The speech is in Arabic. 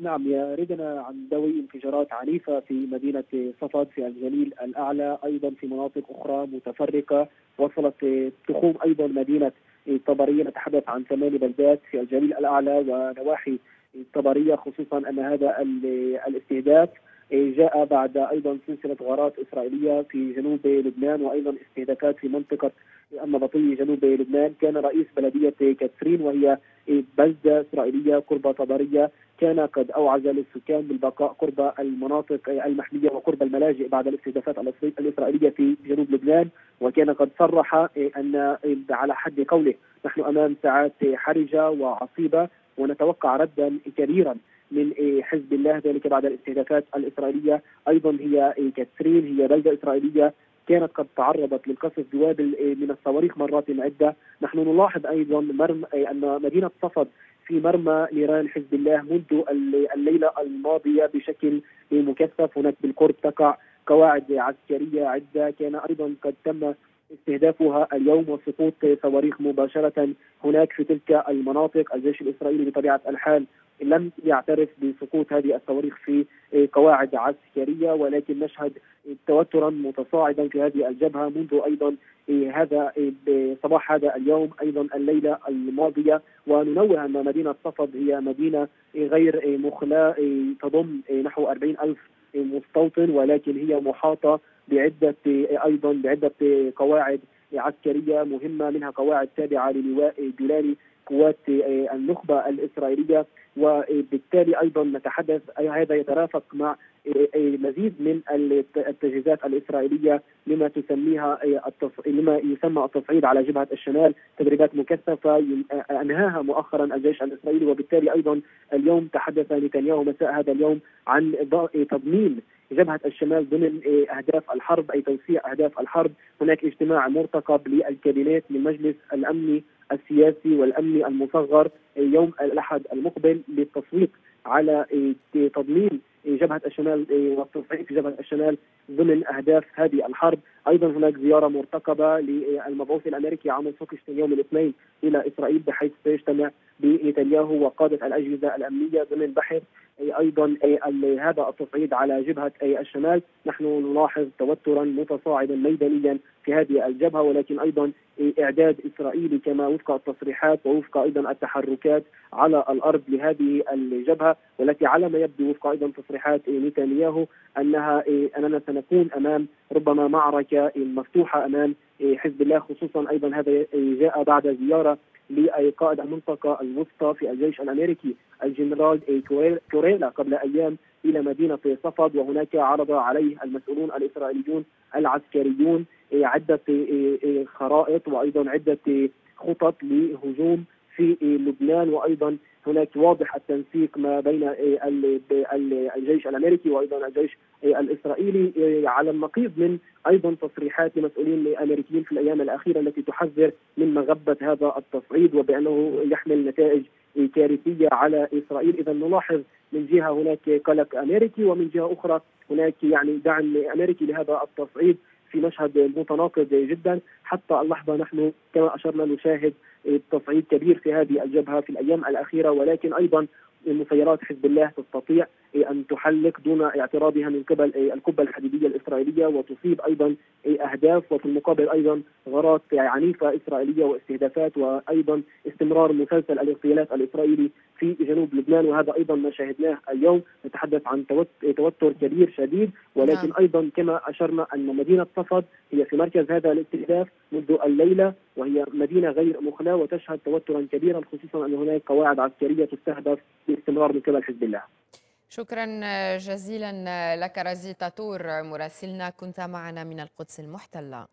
نعم يردنا عن دوي انفجارات عنيفة في مدينة صفد في الجليل الأعلى أيضا في مناطق أخرى متفرقة. وصلت تخوم أيضا مدينة طبرية. نتحدث عن ثمان بلدات في الجليل الأعلى ونواحي طبرية خصوصا أن هذا الاستهداف جاء بعد أيضا سلسلة غارات إسرائيلية في جنوب لبنان وأيضا استهدافات في منطقة النبطيه جنوب لبنان. كان رئيس بلدية كاترين وهي بلدة إسرائيلية قرب طبرية كان قد أوعز للسكان بالبقاء قرب المناطق المحمية وقرب الملاجئ بعد الاستهدافات الإسرائيلية في جنوب لبنان. وكان قد صرح أن على حد قوله نحن أمام ساعات حرجة وعصيبة ونتوقع ردا كبيرا. من حزب الله ذلك بعد الاستهدافات الإسرائيلية. أيضا هي كاترين هي بلدة إسرائيلية كانت قد تعرضت للقصف بوابل من الصواريخ مرات عدة، نحن نلاحظ أيضا مرم أن مدينة صفد في مرمى نيران حزب الله منذ الليلة الماضية بشكل مكثف، هناك بالقرب تقع قواعد عسكرية عدة، كان أيضا قد تم استهدافها اليوم وسقوط صواريخ مباشرة هناك في تلك المناطق، الجيش الإسرائيلي بطبيعة الحال لم يعترف بسقوط هذه الصواريخ في قواعد عسكرية ولكن نشهد توترا متصاعدا في هذه الجبهة منذ أيضا هذا صباح هذا اليوم أيضا الليلة الماضية. وننوه أن مدينة صفد هي مدينة غير مخلاة تضم نحو 40 ألف مستوطن ولكن هي محاطة بعدة أيضا بعدة قواعد عسكرية مهمة منها قواعد تابعة للواء جولاني قوات النخبة الإسرائيلية. وبالتالي أيضا نتحدث هذا يترافق مع مزيد من التجهيزات الإسرائيلية لما تسميها لما يسمى التصعيد على جبهة الشمال. تدريبات مكثفة أنهاها مؤخرا الجيش الإسرائيلي. وبالتالي أيضا اليوم تحدث نتنياهو مساء هذا اليوم عن تضمين جبهة الشمال ضمن أهداف الحرب أي توسيع أهداف الحرب، هناك اجتماع مرتقب للكابينات للمجلس الامني السياسي والامني المصغر يوم الأحد المقبل للتصويت على تضمين جبهة الشمال والتصعيد في جبهة الشمال ضمن أهداف هذه الحرب، أيضا هناك زيارة مرتقبة للمبعوث الأمريكي عام فوكشتين يوم الاثنين إلى إسرائيل بحيث سيجتمع بنتنياهو وقادة الأجهزة الأمنية ضمن بحث أيضا هذا التصعيد على جبهة الشمال، نحن نلاحظ توترا متصاعدا ميدانيا في هذه الجبهة ولكن أيضا إعداد إسرائيلي كما وفق التصريحات ووفق أيضا التحركات على الأرض لهذه الجبهة والتي على ما يبدو وفق أيضا تصريحات نتنياهو أنها أننا سنكون أمام ربما معركة مفتوحة أمام حزب الله خصوصا أيضا هذا جاء بعد زيارة لقائد المنطقة الوسطى في الجيش الأمريكي الجنرال كوريلا قبل أيام إلى مدينة صفد وهناك عرض عليه المسؤولون الإسرائيليون العسكريون عدة خرائط وأيضا عدة خطط لهجوم في لبنان وأيضا هناك واضح التنسيق ما بين الجيش الأمريكي وأيضا الجيش الإسرائيلي على النقيض من أيضا تصريحات مسؤولين أمريكيين في الأيام الأخيرة التي تحذر من مغبة هذا التصعيد وبأنه يحمل نتائج كارثية على إسرائيل، اذا نلاحظ من جهة هناك قلق أمريكي ومن جهة أخرى هناك يعني دعم أمريكي لهذا التصعيد. في مشهد متناقض جدا. حتى اللحظة نحن كما أشرنا نشاهد تصعيد كبير في هذه الجبهة في الأيام الأخيرة ولكن أيضا مسيرات حزب الله تستطيع أن تحلق دون اعتراضها من قبل القبة الحديدية الإسرائيلية وتصيب أيضا أهداف وفي المقابل أيضا غارات عنيفة إسرائيلية واستهدافات وأيضا استمرار مسلسل الاغتيالات الإسرائيلي في جنوب لبنان. وهذا أيضا ما شاهدناه اليوم. نتحدث عن توتر كبير شديد ولكن نعم. أيضا كما أشرنا أن مدينة صفد هي في مركز هذا الاستهداف منذ الليلة وهي مدينة غير مخلاة وتشهد توترا كبيرا خصوصا أن هناك قواعد عسكرية تستهدف باستمرار من قبل حزب الله. شكرا جزيلا لك رزي تاتور مراسلنا كنت معنا من القدس المحتلة.